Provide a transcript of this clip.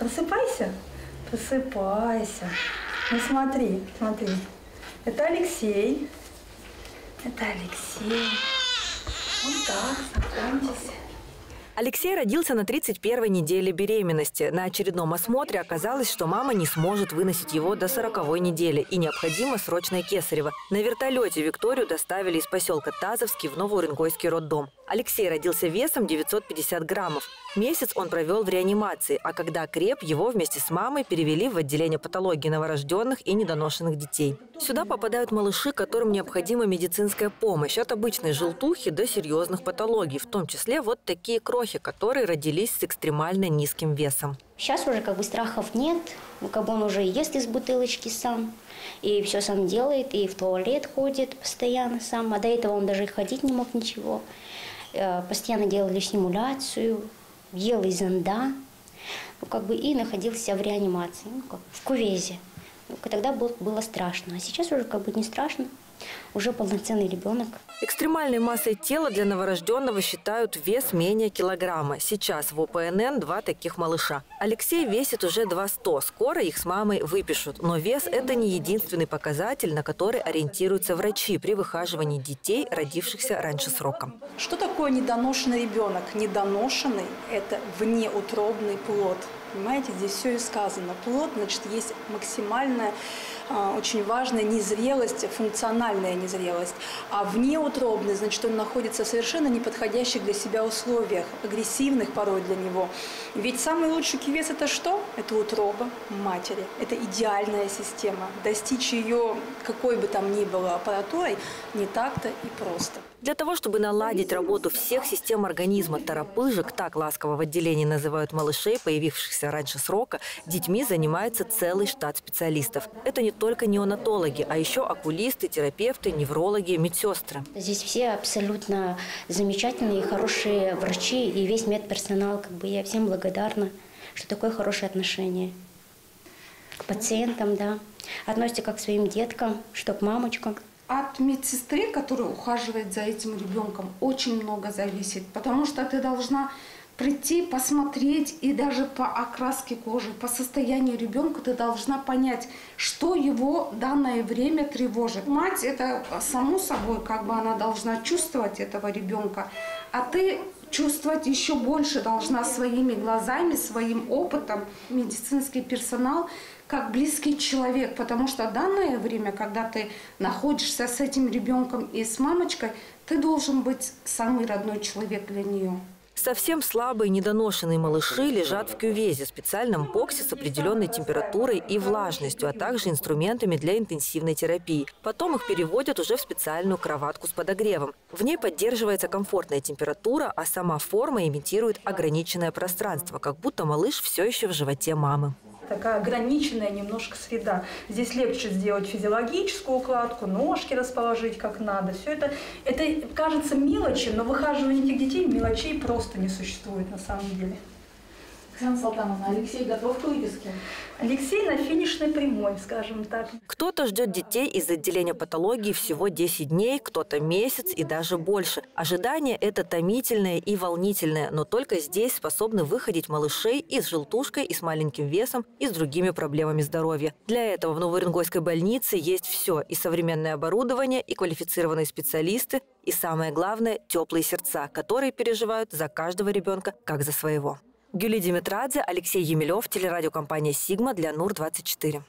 Просыпайся. Просыпайся. Ну смотри, смотри. Это Алексей. Это Алексей. Вот так, знакомьтесь. Алексей родился на 31-й неделе беременности. На очередном осмотре оказалось, что мама не сможет выносить его до 40-й недели и необходимо срочное кесарево. На вертолете Викторию доставили из поселка Тазовский в Новоуренгойский роддом. Алексей родился весом 950 граммов. Месяц он провел в реанимации, а когда креп, его вместе с мамой перевели в отделение патологии новорожденных и недоношенных детей. Сюда попадают малыши, которым необходима медицинская помощь от обычной желтухи до серьезных патологий, в том числе вот такие крохи, которые родились с экстремально низким весом. Сейчас уже как бы страхов нет, ну, как бы он уже ест из бутылочки сам, и все сам делает, и в туалет ходит постоянно сам, а до этого он даже ходить не мог ничего. Э, постоянно делали стимуляцию, ел из зонда, ну, как бы и находился в реанимации, ну, как в кувезе. Ну, тогда было, было страшно, а сейчас уже как бы не страшно уже полноценный ребенок. Экстремальной массой тела для новорожденного считают вес менее килограмма. Сейчас в ОПНН два таких малыша. Алексей весит уже 200. Скоро их с мамой выпишут. Но вес – это не единственный показатель, на который ориентируются врачи при выхаживании детей, родившихся раньше срока. Что такое недоношенный ребенок? Недоношенный – это внеутробный плод. Понимаете, здесь все и сказано. Плод, значит, есть максимальная, а, очень важная незрелость, функциональная незрелость. А внеутробный, значит, он находится в совершенно неподходящих для себя условиях, агрессивных порой для него. Ведь самый лучший кивец – это что? Это утроба матери. Это идеальная система. Достичь ее какой бы там ни было аппаратурой не так-то и просто. Для того, чтобы наладить работу всех систем организма, торопыжек, так ласково в отделении называют малышей, появившихся раньше срока, детьми занимается целый штат специалистов. Это не только неонатологи, а еще окулисты, терапевты, неврологи, медсестры. Здесь все абсолютно замечательные, хорошие врачи и весь медперсонал. Как бы я всем благодарна, что такое хорошее отношение к пациентам, да. Относятся как к своим деткам, что к мамочкам от медсестры, которая ухаживает за этим ребенком, очень много зависит, потому что ты должна прийти, посмотреть и даже по окраске кожи, по состоянию ребенка ты должна понять, что его данное время тревожит. Мать это само собой, как бы она должна чувствовать этого ребенка, а ты чувствовать еще больше должна своими глазами, своим опытом. Медицинский персонал как близкий человек, потому что данное время, когда ты находишься с этим ребенком и с мамочкой, ты должен быть самый родной человек для нее. Совсем слабые недоношенные малыши лежат в кювезе, специальном боксе с определенной температурой и влажностью, а также инструментами для интенсивной терапии. Потом их переводят уже в специальную кроватку с подогревом. В ней поддерживается комфортная температура, а сама форма имитирует ограниченное пространство, как будто малыш все еще в животе мамы такая ограниченная немножко среда. Здесь легче сделать физиологическую укладку, ножки расположить как надо. Все это, это кажется мелочи, но выхаживание этих детей мелочей просто не существует на самом деле. Оксана Салтановна, Алексей готов к выписке? Алексей на финишной прямой, скажем так. Кто-то ждет детей из отделения патологии всего 10 дней, кто-то месяц и даже больше. Ожидание – это томительное и волнительное, но только здесь способны выходить малышей и с желтушкой, и с маленьким весом, и с другими проблемами здоровья. Для этого в Новоуренгойской больнице есть все – и современное оборудование, и квалифицированные специалисты, и самое главное – теплые сердца, которые переживают за каждого ребенка как за своего. Гюли Димитрадзе, Алексей Емелев, телерадиокомпания «Сигма» для НУР-24.